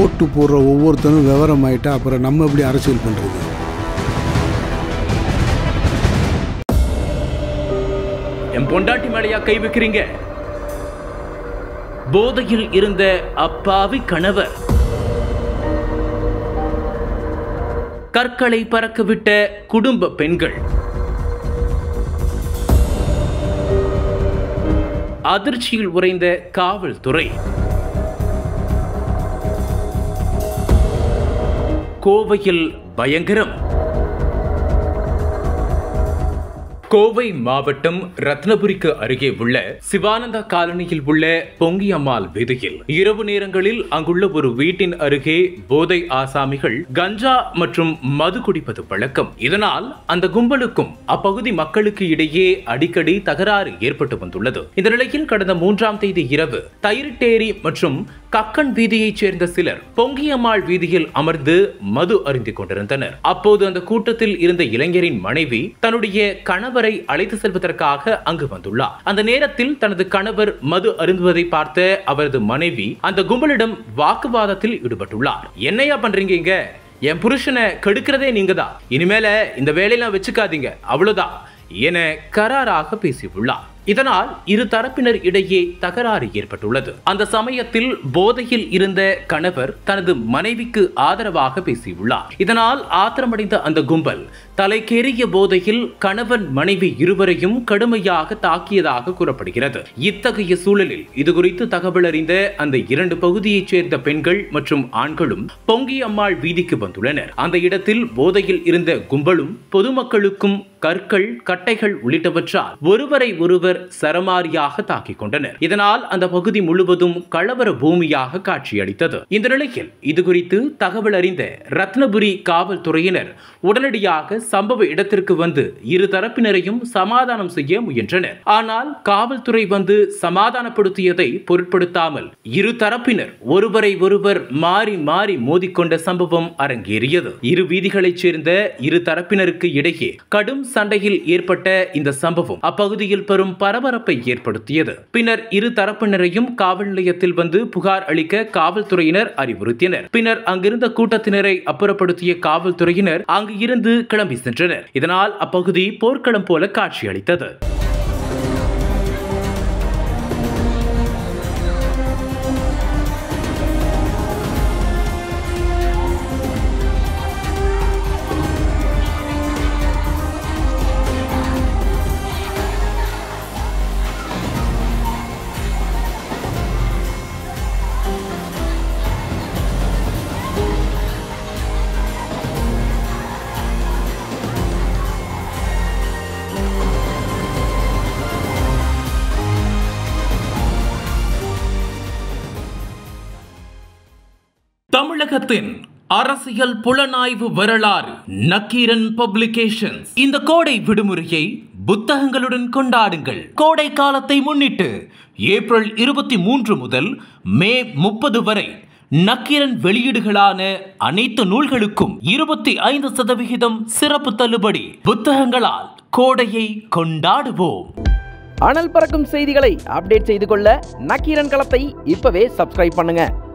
ஓட்டு போடுற ஒவ்வொருத்தனும் விவரம் ஆயிட்டா அப்புறம் நம்ம எப்படி அரசியல் பண்ணுறது என் பொண்டாட்டி மேலையா கை வைக்கிறீங்க? போதையில் இருந்த அப்பாவி கணவர். கற்களை பறக்கவிட்ட குடும்ப பெண்கள். அதிர்ச்சியில் உறைந்த காவல்துறை. கோவையில் பயங்கரம். கோவை மாவட்டம் ரத்னபுரிக்கு அருகே உள்ள சிவானந்தா காலனியில் உள்ள பொங்கியம்மாள் வீதியில் இரவு நேரங்களில் அங்குள்ள ஒரு வீட்டின் அருகே போதை ஆசாமிகள் கஞ்சா மற்றும் மது குடிப்பது பழக்கம் இதனால் அந்த கும்பலுக்கும் அப்பகுதி மக்களுக்கு இடையே அடிக்கடி தகராறு ஏற்பட்டு வந்துள்ளது. இந்த நிலையில் கடந்த மூன்றாம் தேதி இரவு தயிரிட்டேரி மற்றும் கக்கன் வீதியைச் சேர்ந்த சிலர் பொங்கியம்மாள் வீதியில் அமர்ந்து மது அருந்திக் கொண்டிருந்தனர். அப்போது அந்த கூட்டத்தில் இருந்த இளைஞரின் மனைவி தன்னுடைய கணவரை அழைத்து செல்வதற்காக அங்கு வந்துள்ளார். அந்த நேரத்தில் தனது கணவர் மது அருந்துவதை பார்த்த அவரது மனைவி அந்த கும்பலிடம் வாக்குவாதத்தில் ஈடுபட்டுள்ளார். என்னையா பண்றீங்க இங்க? என் புருஷனை கெடுக்கிறதே நீங்க தான் இனிமேல இந்த வேலையெல்லாம் வச்சுக்காதீங்க. அவ்வளவுதான். என கராராக பேசியுள்ளார். இதனால் இரு தரப்பினர் இடையே தகராறு ஏற்பட்டுள்ளது. அந்த சமயத்தில் போதையில் இருந்த கணவர் தனது மனைவிக்கு ஆதரவாக பேசியுள்ளார். இதனால் ஆத்திரமடைந்த அந்த கும்பல் தலைக்கேறிய போதையில் கணவன் மனைவி இருவரையும் கடுமையாக தாக்கியதாக கூறப்படுகிறது. இத்தகைய சூழலில் இதுகுறித்து தகவல் அறிந்த அந்த இரண்டு பகுதியைச் சேர்ந்த பெண்கள் மற்றும் ஆண்களும் பொங்கி அம்மாள் வீதிக்கு வந்துள்ளனர். அந்த இடத்தில் போதையில் இருந்த கும்பலும் பொதுமக்களுக்கும் கற்கள் கட்டைகள் உள்ளிட்டவற்றால் ஒருவரை ஒருவர் சரமாரியாக தாக்கிக் கொண்டனர். இதனால் அந்த பகுதி முழுவதும் கலவர பூமியாக காட்சியளித்தது. இந்த நிலையில் இதுகுறித்து தகவல் அறிந்த ரத்னபுரி காவல்துறையினர் உடனடியாக சம்பவ இடத்திற்கு வந்து இரு தரப்பினரையும் சமாதானம் செய்ய முயன்றனர். ஆனால் காவல்துறை வந்து சமாதானப்படுத்தியதை பொருட்படுத்தாமல் இரு தரப்பினர் ஒருவரை ஒருவர் மாறி மாறி மோதிக்கொண்ட சம்பவம் அரங்கேறியது. இரு வீதிகளைச் சேர்ந்த இரு தரப்பினருக்கு இடையே கடும் சண்டையில் ஏற்பட்ட இந்த சம்பவம் அப்பகுதியில் பெரும் பரபரப்பை ஏற்படுத்தியது. பின்னர் இரு தரப்பினரையும் காவல் நிலையத்தில் வந்து புகார் அளிக்க காவல்துறையினர் அறிவுறுத்தினர். பின்னர் அங்கிருந்த கூட்டத்தினரை அப்புறப்படுத்திய காவல்துறையினர் அங்கு இருந்து கிளம்பி சென்றனர். இதனால் அப்பகுதி போர்க்களம் போல காட்சியளித்தது. தமிழகத்தின் அரசியல் புலனாய்வு வரலாறு நக்கீரன் பப்ளிகேஷன்ஸ். இந்த கோடை விடுமுறையை புத்தகங்களுடன் கொண்டாடுங்கள். கோடை காலத்தை முன்னிட்டு ஏப்ரல் இருபத்தி மூன்று முதல் மே முப்பது வரை நக்கீரன் வெளியீடுகளான அனைத்து நூல்களுக்கும் இருபத்தி ஐந்து சதவிகிதம் சிறப்பு தள்ளுபடி புத்தகங்களால் கோடையை கொண்டாடுவோம். அனல் பறக்கும் செய்திகளை அப்டேட் செய்து கொள்ள நக்கீரன் களத்தை இப்பவே சப்ஸ்கிரைப் பண்ணுங்க.